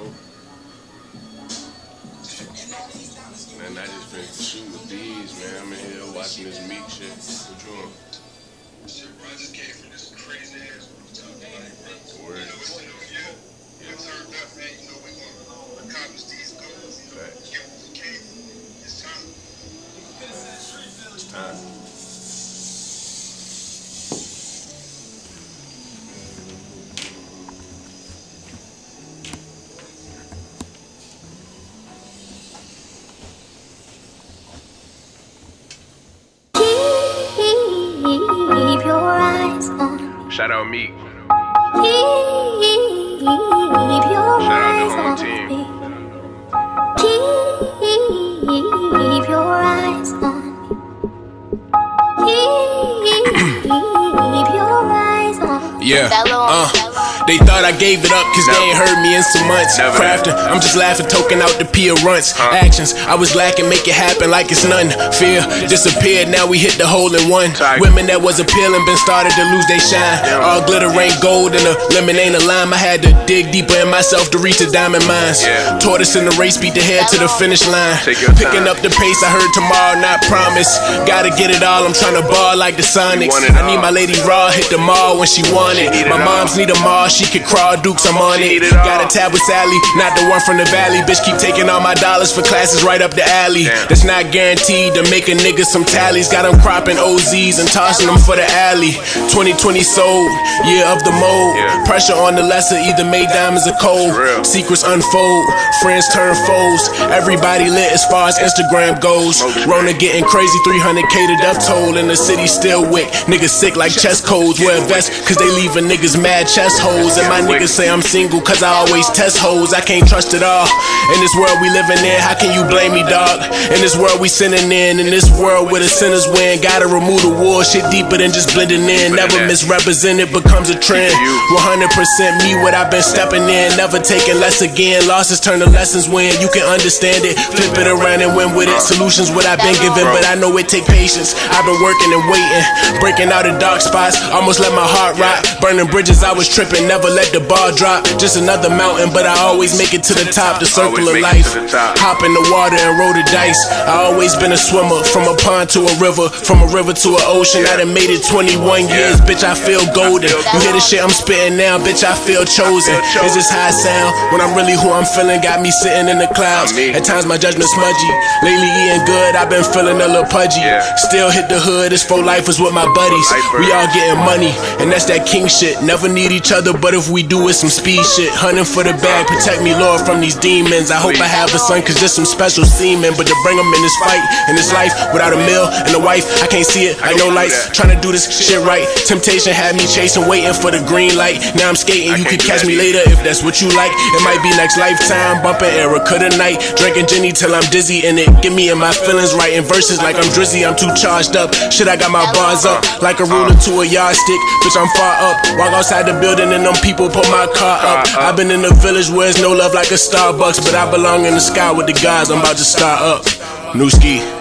Nope. Man, I just finished shooting these, man. I'm in here watching this meat shit. What you on? Shit, bro, I just came from this Shout out Meek. Keep your Shout out the home on team. me. Keep your eyes on me. Keep your eyes on me. Yeah, uh, Bello. They thought I gave it up cause they ain't heard me in some months. Never. Crafting, I'm just laughing, token out the Pia runts. Huh. Actions, I was lacking, make it happen like it's none. Fear disappeared, now we hit the hole in one. Women that was appealing been started to lose their shine. All glitter ain't gold and a lemon ain't a lime. I had to dig deeper in myself to reach the diamond mines. Yeah. Tortoise in the race, beat the head to the finish line. Picking up the pace, I heard tomorrow, not promise. Gotta get it all, I'm trying to ball like the Sonics. I need my lady raw, hit the mall when she want it. My mom's need a mall, she could crawl, Dukes, I'm on it. need it all. Got a tab with Sally, not the one from the valley. Bitch, keep taking all my dollars for classes right up the alley. That's not guaranteed to make a nigga some tallies. Got them cropping OZs and tossing them for the alley. 2020 sold, year of the mold. Pressure on the lesser, either made diamonds or cold. Secrets unfold, friends turn foes. Everybody lit as far as Instagram goes. Rona getting crazy, 300k to death toll. And the city still wick. Niggas sick like chest colds. Wear a vest, cause they leaving niggas mad chest holes. And my niggas say I'm single, cause I always test hoes. I can't trust it all. In this world we living in, how can you blame me, dog? In this world we sinning in, in this world where the sinners win. Gotta remove the war, shit deeper than just blending in. Never misrepresented becomes a trend. 100% me, what I've been stepping in. Never taking less again. Losses turn to lessons when you can understand it. Flip it around and win with it. Solutions what I've been given, but I know it take patience. I've been working and waiting, breaking out of dark spots. Almost let my heart rot. Burning bridges, I was tripping. Never let the ball drop. Just another mountain, but I always make it to the top. The circle of life. to the top. Hop in the water and roll the dice. I always been a swimmer. From a pond to a river, from a river to an ocean. I done made it 21 years, bitch. I feel golden. You hear the shit I'm spitting now, bitch. I feel chosen. chosen. Is this how I sound when I'm really who I'm feeling? Got me sitting in the clouds. At times my judgment smudgy. Lately eating good, I've been feeling a little pudgy. Still hit the hood. It's for life is with my buddies. We all getting money, and that's that king shit. Never need each other, but if we do, it's some speed shit. Hunting for the bag, protect me, Lord, from these demons. I hope I have a son, cause there's some special semen. But to bring him in this fight, in this life, without a meal and a wife, I can't see it. I know lights, trying to do this shit right. Temptation had me chasing, waiting for the green light. Now I'm skating, you could catch me later if that's what you like. It might be next lifetime, bumping Erykah tonight. Drinking Jenny till I'm dizzy in it. Get me in my feelings, writing verses like I'm drizzy. I'm too charged up. Shit, I got my bars up like a ruler to a yardstick. Bitch, I'm far up. Walk outside the building and them people put my car up. I've been in the village where it's no love like a Starbucks, but I belong in the sky with the guys. I'm about to start up. Nu-Ski.